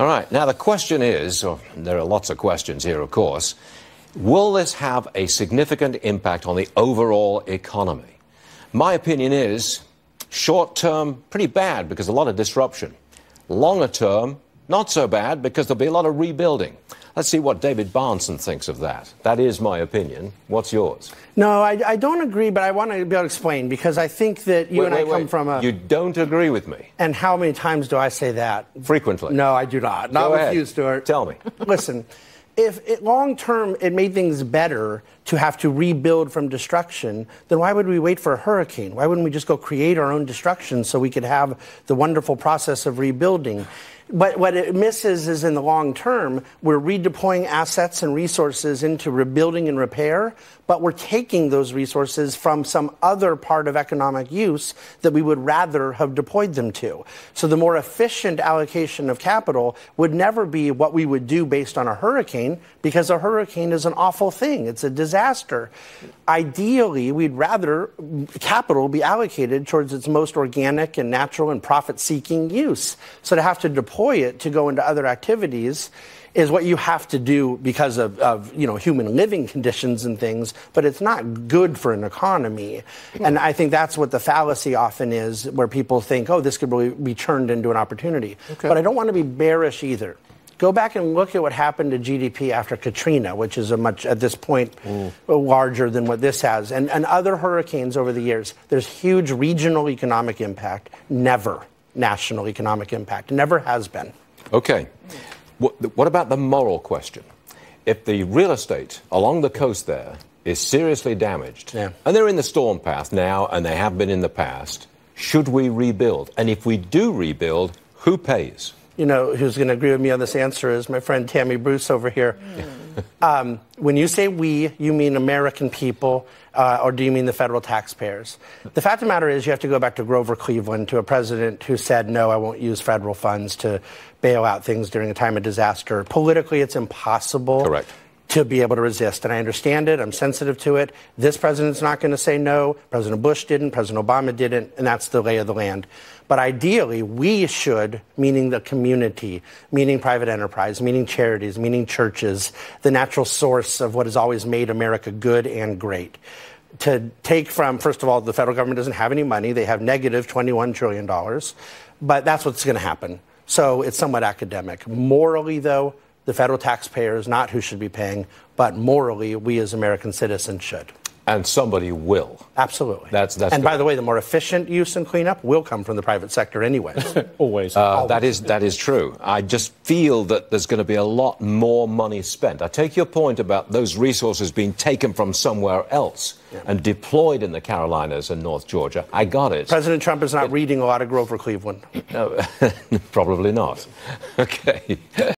All right. Now, the question is or there are lots of questions here, of course. Will this have a significant impact on the overall economy? My opinion is short term, pretty bad because a lot of disruption. Longer term, not so bad because there'll be a lot of rebuilding. Let's see what David Bahnsen thinks of that. That is my opinion. What's yours? No, I, I don't agree, but I want to be able to explain because I think that you wait, and wait, I come wait. from a. You don't agree with me? and how many times do I say that? Frequently. No, I do not. Not Go with ahead. you, Stuart. Tell me. Listen, if it, long term it made things better to have to rebuild from destruction, then why would we wait for a hurricane? Why wouldn't we just go create our own destruction so we could have the wonderful process of rebuilding? But what it misses is in the long term, we're redeploying assets and resources into rebuilding and repair, but we're taking those resources from some other part of economic use that we would rather have deployed them to. So the more efficient allocation of capital would never be what we would do based on a hurricane, because a hurricane is an awful thing. It's a disaster. Ideally, we'd rather capital be allocated towards its most organic and natural and profit seeking use. So to have to deploy it to go into other activities is what you have to do because of, of you know human living conditions and things, but it's not good for an economy. And I think that's what the fallacy often is, where people think, oh, this could really be turned into an opportunity. But I don't want to be bearish either. Go back and look at what happened to GDP after Katrina, which is a much, at this point, mm. larger than what this has, and, and other hurricanes over the years. There's huge regional economic impact, never national economic impact. Never has been. Okay. What, what about the moral question? If the real estate along the coast there is seriously damaged, Yeah. and they're in the storm path now, and they have been in the past, should we rebuild? And if we do rebuild, who pays? you know, who's going to agree with me on this answer is my friend Tammy Bruce over here. Hmm. Um, when you say we, you mean American people, uh, or do you mean the federal taxpayers? The fact of the matter is, you have to go back to Grover Cleveland, to a president who said, no, I won't use federal funds to bail out things during a time of disaster. Politically, it's impossible Correct. To be able to resist. And I understand it. I'm sensitive to it. This president's not going to say no. President Bush didn't. President Obama didn't. And that's the lay of the land. But ideally, we should, meaning the community, meaning private enterprise, meaning charities, meaning churches, the natural source of what has always made America good and great. To take from, first of all, the federal government doesn't have any money. They have negative $21 trillion. But that's what's going to happen. So it's somewhat academic. Morally, though, the federal taxpayer is not who should be paying, but morally, we as American citizens should. And somebody will. Absolutely. That's- that's and by the way, the more efficient use and cleanup will come from the private sector, anyway. Always. Uh, that is that is true. I just feel that there's going to be a lot more money spent. I take your point about those resources being taken from somewhere else and deployed in the Carolinas and North Georgia. I got it. President Trump is not reading a lot of Grover Cleveland. No, Probably not. Okay.